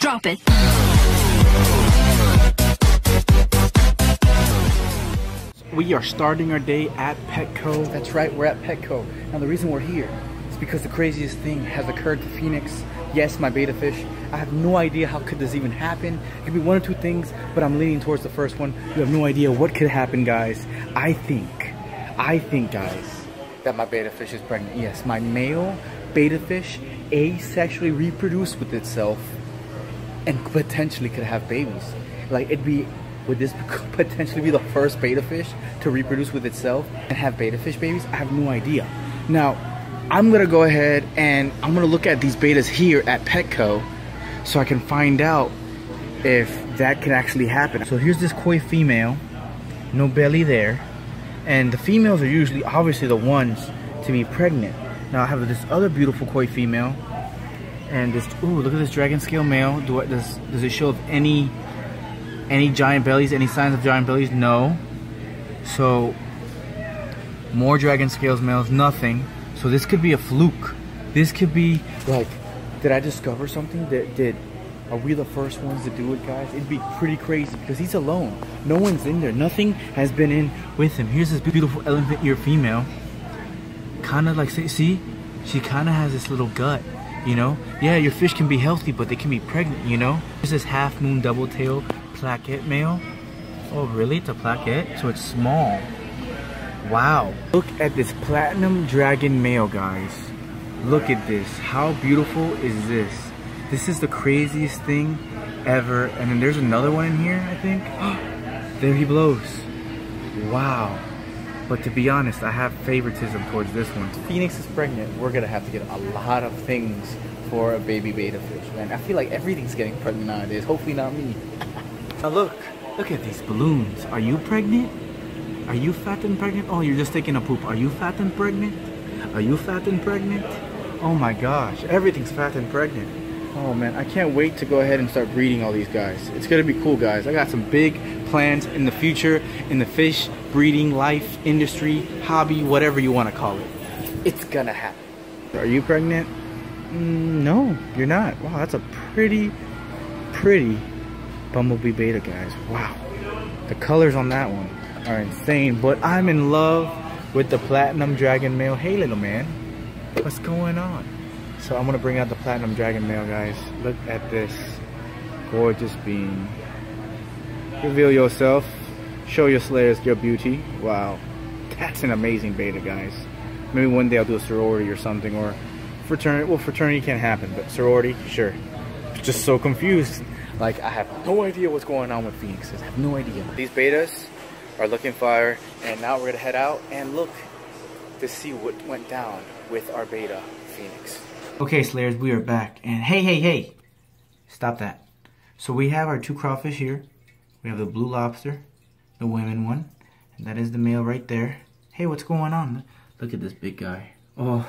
Drop it. We are starting our day at Petco. That's right, we're at Petco. Now the reason we're here is because the craziest thing has occurred to Phoenix. Yes, my betta fish. I have no idea how could this even happen. It could be one or two things, but I'm leaning towards the first one. You have no idea what could happen, guys. I think, I think, guys, that my betta fish is pregnant. Yes, my male betta fish asexually reproduced with itself and potentially could have babies. Like it'd be would this potentially be the first betta fish to reproduce with itself and have betta fish babies? I have no idea. Now, I'm gonna go ahead and I'm gonna look at these bettas here at Petco so I can find out if that can actually happen. So here's this koi female, no belly there. And the females are usually obviously the ones to be pregnant. Now I have this other beautiful koi female and this, ooh, look at this dragon scale male. Do I, does, does it show any any giant bellies, any signs of giant bellies? No. So, more dragon scales males, nothing. So this could be a fluke. This could be like, did I discover something? That did, are we the first ones to do it, guys? It'd be pretty crazy because he's alone. No one's in there. Nothing has been in with him. Here's this beautiful elephant ear female. Kind of like, see, she kind of has this little gut you know yeah your fish can be healthy but they can be pregnant you know This is half moon double tail plakat male. Oh, really? It's a plakat? So it's small. Wow. Look at this platinum dragon male, guys. Look at this. How beautiful is this? This is the craziest thing ever. And then there's another one in here, I think. there he blows. Wow. But to be honest, I have favoritism towards this one. Phoenix is pregnant. We're gonna have to get a lot of things for a baby betta fish, man. I feel like everything's getting pregnant nowadays. Hopefully not me. Now look, look at these balloons. Are you pregnant? Are you fat and pregnant? Oh, you're just taking a poop. Are you fat and pregnant? Are you fat and pregnant? Oh my gosh, everything's fat and pregnant. Oh man, I can't wait to go ahead and start breeding all these guys. It's gonna be cool guys. I got some big plans in the future in the fish breeding life industry, hobby, whatever you wanna call it. It's gonna happen. Are you pregnant? Mm, no, you're not. Wow, that's a pretty, pretty Bumblebee Betta, guys. Wow. The colors on that one are insane. But I'm in love with the Platinum Dragon Male. Hey, little man. What's going on? So I'm going to bring out the Platinum Dragon Male, guys. Look at this gorgeous being. Reveal yourself. Show your slayers your beauty. Wow. That's an amazing betta, guys. Maybe one day I'll do a sorority or something. Or fraternity. Well, fraternity can't happen. But sorority, sure. Just so confused. Like, I have no idea what's going on with Phoenixes. I have no idea. These bettas are looking fire, and now we're gonna head out and look to see what went down with our betta Phoenix. Okay, Slayers, we are back. And hey, hey, hey, stop that. So we have our two crawfish here. We have the blue lobster, the women one, and that is the male right there. Hey, what's going on? Look at this big guy. Oh,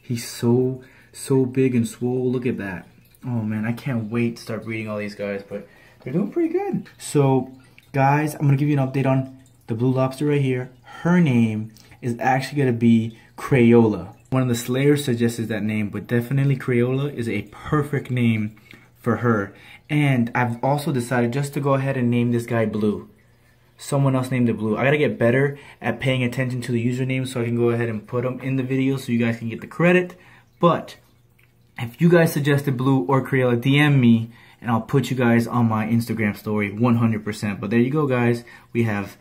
he's so, so big and swole. Look at that. Oh man, I can't wait to start breeding all these guys, but they're doing pretty good. So, guys, I'm gonna give you an update on the blue lobster right here. Her name is actually gonna be Crayola. One of the slayers suggested that name, but definitely Crayola is a perfect name for her. And I've also decided just to go ahead and name this guy Blue. Someone else named it Blue. I gotta get better at paying attention to the username so I can go ahead and put them in the video so you guys can get the credit. But if you guys suggested Blue or Crayola, DM me and I'll put you guys on my Instagram story 100%. But there you go, guys. We have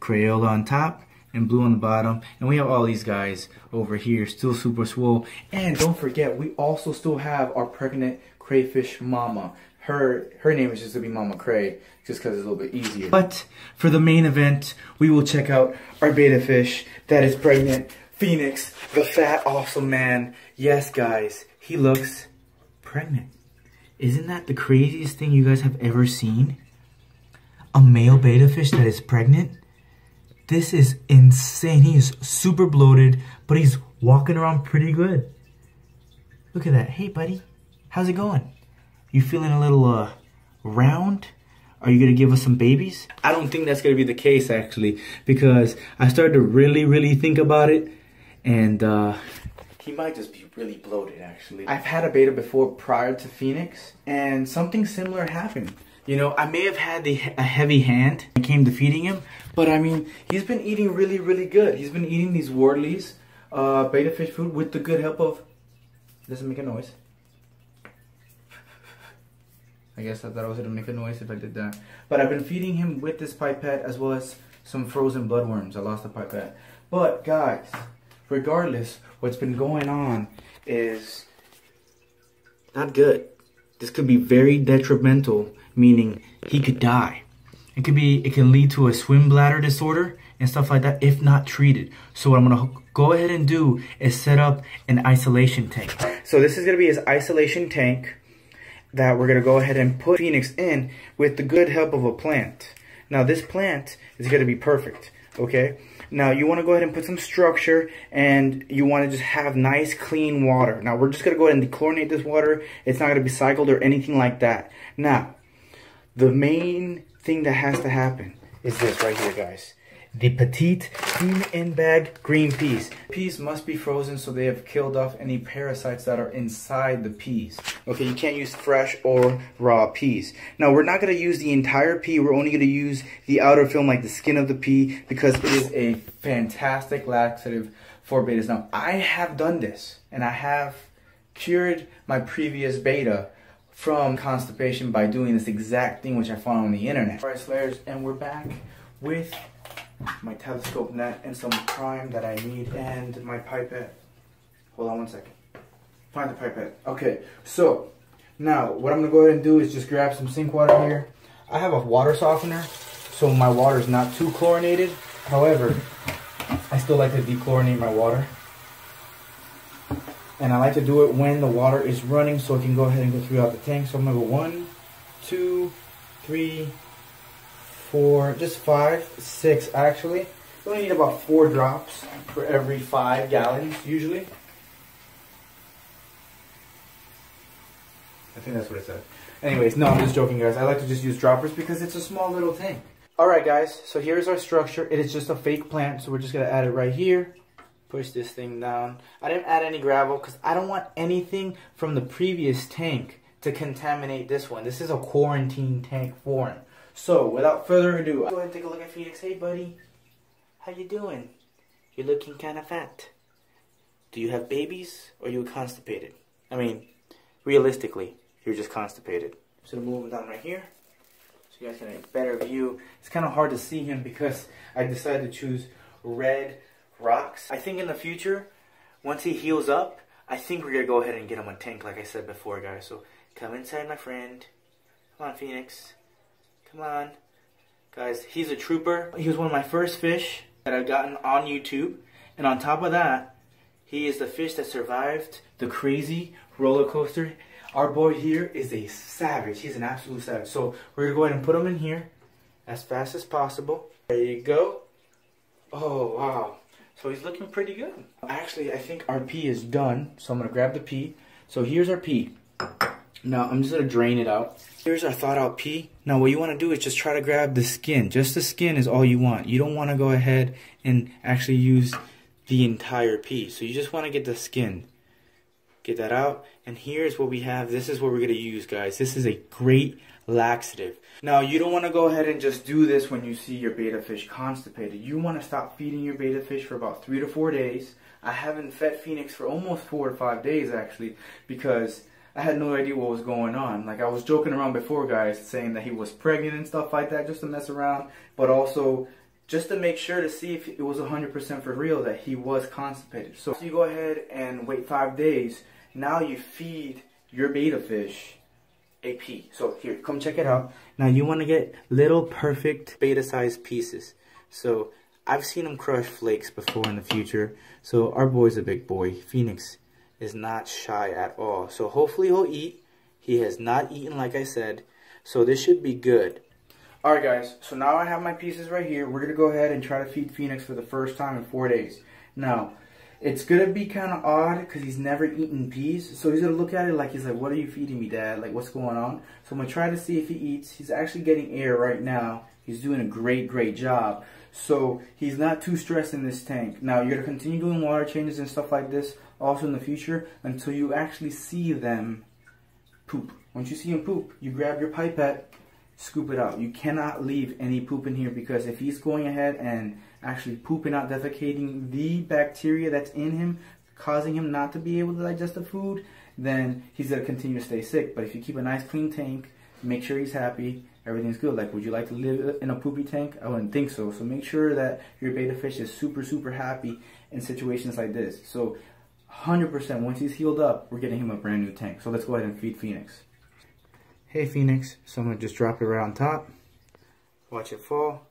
Crayola on top and Blue on the bottom. And we have all these guys over here, still super swole. And don't forget, we also still have our pregnant crayfish mama. Her her name is just gonna be Mama Cray, just because it's a little bit easier. But for the main event, we will check out our betta fish that is pregnant, Phoenix, the fat awesome man. Yes, guys, he looks pregnant. Isn't that the craziest thing you guys have ever seen? A male betta fish that is pregnant? This is insane. He is super bloated, but he's walking around pretty good. Look at that. Hey, buddy. How's it going? You feeling a little uh, round? Are you going to give us some babies? I don't think that's going to be the case, actually, because I started to really, really think about it. And uh, he might just be really bloated actually. I've had a betta before prior to Phoenix and something similar happened. You know, I may have had the, a heavy hand when it came to feeding him, but I mean, he's been eating really, really good. He's been eating these Wardleys uh, betta fish food with the good help of, doesn't make a noise. I guess I thought I was gonna make a noise if I did that. But I've been feeding him with this pipette as well as some frozen bloodworms. I lost the pipette. But guys, regardless, what's been going on is not good. This could be very detrimental, meaning he could die. It could be, it can lead to a swim bladder disorder and stuff like that if not treated. So what I'm gonna go ahead and do is set up an isolation tank. So this is gonna be his isolation tank that we're gonna go ahead and put Phoenix in with the good help of a plant. Now this plant is gonna be perfect, okay? Now you wanna go ahead and put some structure and you wanna just have nice clean water. Now we're just gonna go ahead and dechlorinate this water. It's not gonna be cycled or anything like that. Now, the main thing that has to happen is this right here, guys the petite in in bag green peas. Peas must be frozen so they have killed off any parasites that are inside the peas. Okay, you can't use fresh or raw peas. Now, we're not going to use the entire pea. We're only going to use the outer film, like the skin of the pea, because it is a fantastic laxative for bettas. Now, I have done this, and I have cured my previous betta from constipation by doing this exact thing which I found on the internet. Alright Slayers, and we're back with my telescope net and some prime that I need and my pipette. Hold on one second. Find the pipette. Okay, so now what I'm gonna go ahead and do is just grab some sink water here. I have a water softener, so my water is not too chlorinated. However, I still like to dechlorinate my water. And I like to do it when the water is running so it can go ahead and go throughout the tank. So I'm gonna go one, two, three, four, just five, six actually. You only need about four drops for every five gallons usually. I think that's what it said. Anyways, no, I'm just joking guys. I like to just use droppers because it's a small little tank. Alright guys, so here's our structure. It is just a fake plant, so we're just going to add it right here. Push this thing down. I didn't add any gravel because I don't want anything from the previous tank to contaminate this one. This is a quarantine tank for him. So, without further ado, go and take a look at Phoenix. Hey, buddy. How you doing? You're looking kind of fat. Do you have babies or are you constipated? I mean, realistically, you're just constipated. So, move him down right here. So you guys can get a better view. It's kind of hard to see him because I decided to choose red rocks. I think in the future, once he heals up, I think we're going to go ahead and get him a tank like I said before, guys. So, come inside, my friend. Come on, Phoenix. Come on. Guys, he's a trooper. He was one of my first fish that I've gotten on YouTube. And on top of that, he is the fish that survived the crazy roller coaster. Our boy here is a savage. He's an absolute savage. So we're going to go ahead and put him in here as fast as possible. There you go. Oh, wow. So he's looking pretty good. Actually, I think our pee is done. So I'm going to grab the pee. So here's our pee. Now, I'm just to drain it out. Here's our thawed out pea. Now, what you want to do is just try to grab the skin. Just the skin is all you want. You don't want to go ahead and actually use the entire pea. So you just want to get the skin. Get that out. And here's what we have. This is what we're going to use, guys. This is a great laxative. Now, you don't want to go ahead and just do this when you see your betta fish constipated. You want to stop feeding your betta fish for about three to four days. I haven't fed Phoenix for almost four to five days, actually, because I had no idea what was going on. Like I was joking around before, guys, saying that he was pregnant and stuff like that, just to mess around, but also just to make sure to see if it was 100% for real that he was constipated. So you go ahead and wait five days. Now you feed your betta fish a pea. So here, come check it out. Now you want to get little perfect betta sized pieces. So I've seen him crush flakes before in the future. So our boy's a big boy, Phoenix is not shy at all. So hopefully he'll eat. He has not eaten like I said. So this should be good. Alright guys, so now I have my pieces right here. We're going to go ahead and try to feed Phoenix for the first time in four days. Now, it's going to be kind of odd because he's never eaten peas. So he's going to look at it like he's like, what are you feeding me, Dad? Like, what's going on? So I'm going to try to see if he eats. He's actually getting air right now. He's doing a great, great job. So he's not too stressed in this tank. Now, you're to continue doing water changes and stuff like this also in the future until you actually see them poop. Once you see him poop, you grab your pipette, scoop it out. You cannot leave any poop in here because if he's going ahead and actually pooping out, defecating the bacteria that's in him, causing him not to be able to digest the food, then he's to continue to stay sick. But if you keep a nice clean tank, make sure he's happy, everything's good. Like, would you like to live in a poopy tank? I wouldn't think so. So make sure that your betta fish is super, super happy in situations like this. So 100%, once he's healed up, we're getting him a brand new tank. So let's go ahead and feed Phoenix. Hey, Phoenix. So I'm going to just drop it right on top. Watch it fall.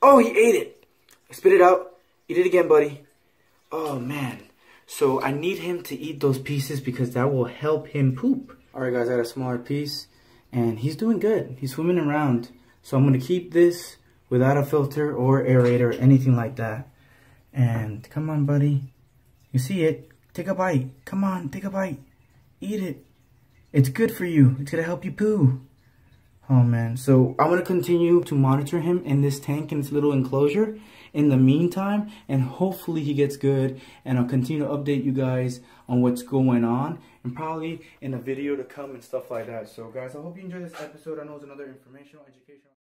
Oh, he ate it. Spit it out. Eat it again, buddy. Oh, man. So I need him to eat those pieces because that will help him poop. All right, guys, I got a smaller piece and he's doing good. He's swimming around. So I'm going to keep this without a filter or aerator or anything like that. And come on, buddy. You see it? Take a bite. Come on, take a bite. Eat it. It's good for you. It's going to help you poo. Oh man, so I'm going to continue to monitor him in this tank in this little enclosure in the meantime and hopefully he gets good and I'll continue to update you guys on what's going on and probably in a video to come and stuff like that. So guys, I hope you enjoyed this episode. I know it's another informational, educational